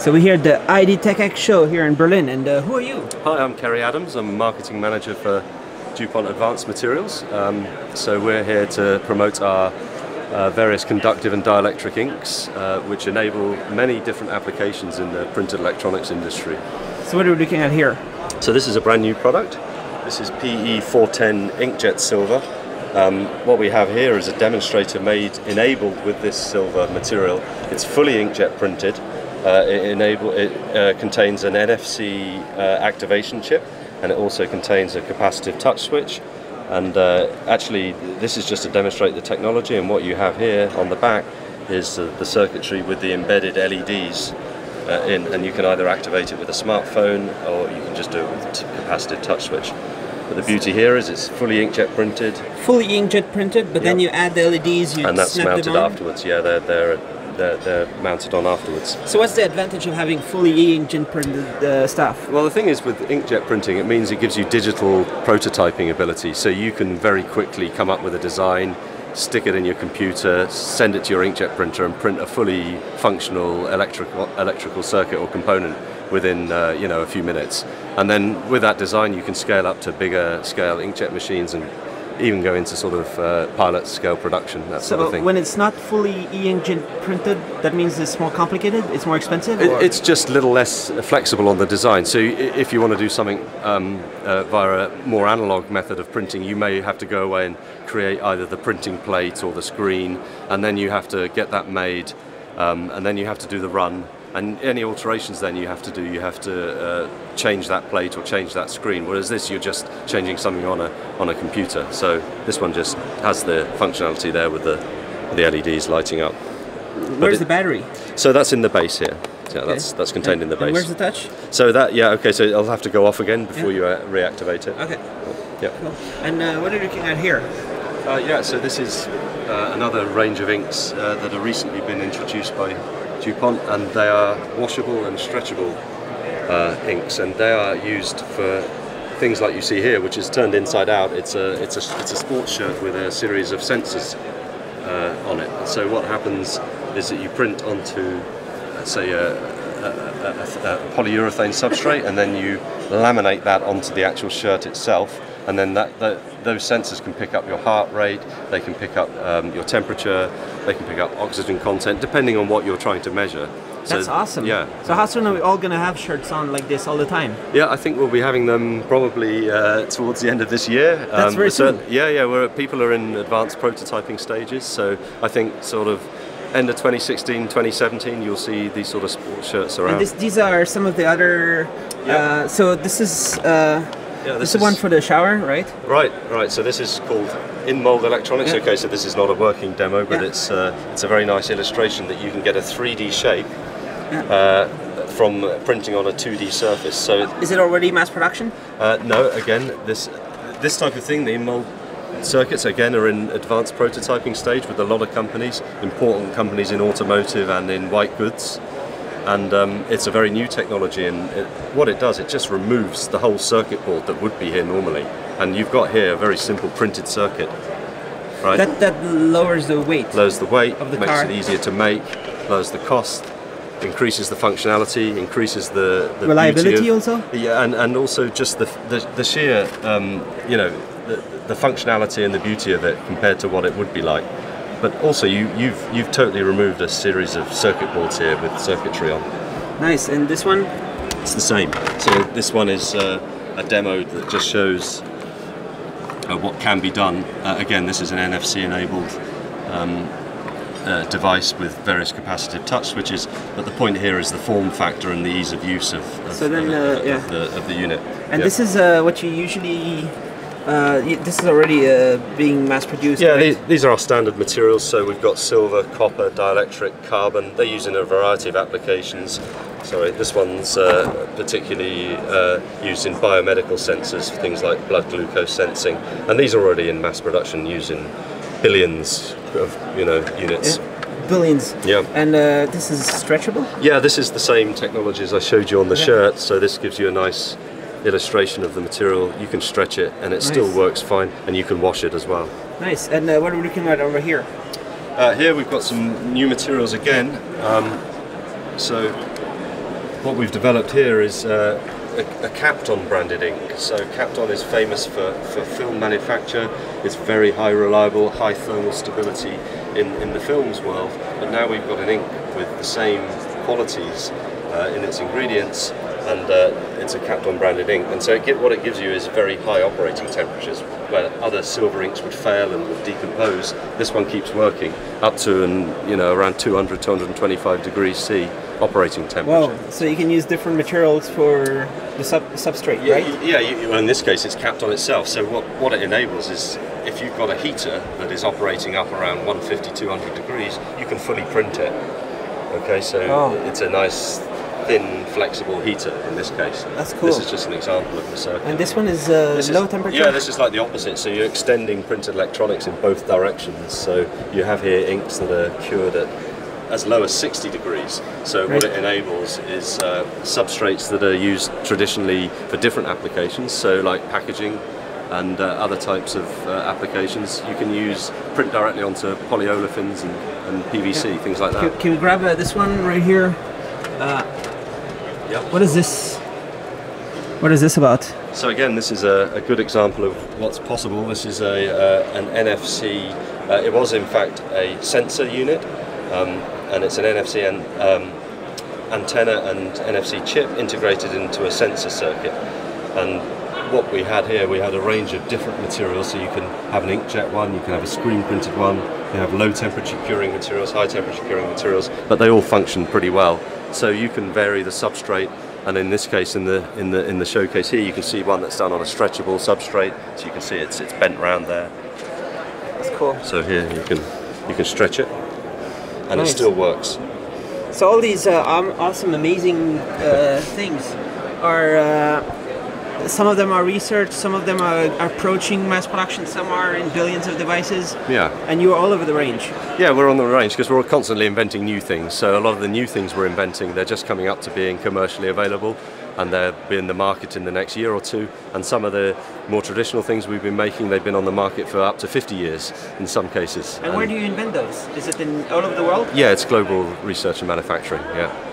So we're here at the IDTechEx show here in Berlin, and uh, who are you? Hi, I'm Kerry Adams. I'm marketing manager for DuPont Advanced Materials. Um, so we're here to promote our uh, various conductive and dielectric inks, uh, which enable many different applications in the printed electronics industry. So what are we looking at here? So this is a brand new product. This is PE 410 Inkjet Silver. Um, what we have here is a demonstrator made enabled with this silver material. It's fully inkjet printed. Uh, it, enable, it uh, contains an NFC uh, activation chip and it also contains a capacitive touch switch. And uh, actually, this is just to demonstrate the technology. And what you have here on the back is the circuitry with the embedded LEDs uh, in, and you can either activate it with a smartphone or you can just do it with a capacitive touch switch. But the beauty here is it's fully inkjet printed. Fully inkjet printed, but yep. then you add the LEDs, you and that's mounted afterwards. Yeah, they're they're they're, they're, mounted on afterwards. So what's the advantage of having fully inkjet printed uh, stuff? Well, the thing is with inkjet printing, it means it gives you digital prototyping ability. So you can very quickly come up with a design, stick it in your computer, send it to your inkjet printer, and print a fully functional electrical electrical circuit or component within uh, you know a few minutes. And then with that design, you can scale up to bigger scale inkjet machines and even go into sort of uh, pilot scale production, that so sort of thing. when it's not fully e-inkjet printed, that means it's more complicated, it's more expensive? It, it's just a little less flexible on the design. So if you want to do something um, uh, via a more analog method of printing, you may have to go away and create either the printing plate or the screen, and then you have to get that made, um, and then you have to do the run, and any alterations then you have to do, you have to uh, change that plate or change that screen. Whereas this, you're just changing something on a on a computer. So this one just has the functionality there with the the LEDs lighting up. Where's it, the battery? So that's in the base here. Yeah, okay. that's that's contained and, in the base. where's the touch? So that yeah okay. So I'll have to go off again before yeah. you uh, reactivate it. Okay. Yeah. Cool. And uh, what are you looking at here? Uh, yeah. So this is uh, another range of inks uh, that have recently been introduced by DuPont, and they are washable and stretchable uh, inks, and they are used for things like you see here, which is turned inside out. It's a it's a it's a sports shirt with a series of sensors uh, on it. So what happens is that you print onto, say, a, a, a, a polyurethane substrate, and then you laminate that onto the actual shirt itself and then that, that, those sensors can pick up your heart rate, they can pick up um, your temperature, they can pick up oxygen content, depending on what you're trying to measure. That's so, awesome. Yeah. So how soon are we all going to have shirts on like this all the time? Yeah, I think we'll be having them probably uh, towards the end of this year. That's um, very soon. Yeah, yeah. We're, people are in advanced prototyping stages, so I think sort of end of 2016, 2017, you'll see these sort of shirts around. And this, these are some of the other. Yep. Uh, so this is. Uh, yeah, this, this is, is one for the shower, right? Right, right. So this is called in mold electronics. Okay, so this is not a working demo, but yeah. it's uh, it's a very nice illustration that you can get a 3D shape yeah. uh, from printing on a 2D surface. So is it already mass production? Uh, no. Again, this this type of thing, the in mold circuits again are in advanced prototyping stage with a lot of companies, important companies in automotive and in white goods and um, it's a very new technology and it, what it does it just removes the whole circuit board that would be here normally. And you've got here a very simple printed circuit right? That, that lowers the weight lowers the weight of the makes car. it easier to make lowers the cost increases the functionality increases the, the reliability of, also? Yeah and, and also just the, the, the sheer um, you know the, the functionality and the beauty of it compared to what it would be like but also you, you've you've totally removed a series of circuit boards here with circuitry on. Nice, and this one? It's the same. So this one is uh, a demo that just shows uh, what can be done. Uh, again, this is an NFC enabled um, uh, device with various capacitive touch switches, but the point here is the form factor and the ease of use of, of, so then, of, uh, yeah. of the, of the unit. And yeah. this is uh, what you usually uh, this is already uh, being mass produced. Yeah, right? these, these, are our standard materials. So we've got silver, copper, dielectric, carbon. They're used in a variety of applications. Sorry, this one's uh, particularly uh, used in biomedical sensors, things like blood glucose sensing, and these are already in mass production, using billions of you know units. Yeah billions. Yeah. And uh, this is stretchable? Yeah, this is the same technology as I showed you on the yeah. shirt. So this gives you a nice illustration of the material. You can stretch it and it nice. still works fine, and you can wash it as well. Nice. And uh, what are we looking at over here? Uh, here we've got some new materials again. Um, so what we've developed here is uh, a, a Kapton branded ink. So Kapton is famous for, for film manufacture. It's very high reliable, high thermal stability in, in the films world. But now we've got an ink with the same qualities uh, in its ingredients and uh, it's a Kapton branded ink. And so it what it gives you is very high operating temperatures where other silver inks would fail and would decompose. This one keeps working up to and you know around 200 225 degrees C operating temperature. Wow! So you can use different materials for the sub substrate, yeah, right? Yeah. You, well, in this case, it's Kapton itself. So what what it enables is if you've got a heater that is operating up around 150 200 degrees, you can fully print it. Okay, so oh. it's a nice thin, flexible heater in this case. That's cool. This is just an example of the circuit. And this one is uh, this low is, temperature? Yeah, this is like the opposite. So you're extending printed electronics in both directions. So you have here inks that are cured at as low as 60 degrees. So right. what it enables is uh, substrates that are used traditionally for different applications, so like packaging and uh, other types of uh, applications. You can use print directly onto polyolefins and, and PVC, yeah. things like that. Can, can we grab uh, this one right here? Yep. What is this? What is this about? So again, this is a, a good example of what's possible. This is a uh, an NFC. Uh, it was in fact a sensor unit. Um, and it's an NFC and um, antenna and NFC chip integrated into a sensor circuit. And what we had here, we had a range of different materials. So you can have an inkjet one, you can have a screen printed one, you have low temperature curing materials, high temperature curing materials, but they all function pretty well. So you can vary the substrate. And in this case, in the in the in the showcase here, you can see one that's done on a stretchable substrate. So you can see it's it's bent round there. That's cool. So here you can you can stretch it and nice. it still works. So all these uh, awesome, amazing uh, things are. Uh, some of them are research, some of them are approaching mass production, some are in billions of devices. Yeah. And you're all over the range. Yeah, we're on the range because we're constantly inventing new things. So a lot of the new things we're inventing, they're just coming up to being commercially available and they'll be in the market in the next year or two. And some of the more traditional things we've been making, they've been on the market for up to 50 years in some cases. And, and where do you invent those? Is it in all over the world? Yeah, it's global research and manufacturing, yeah.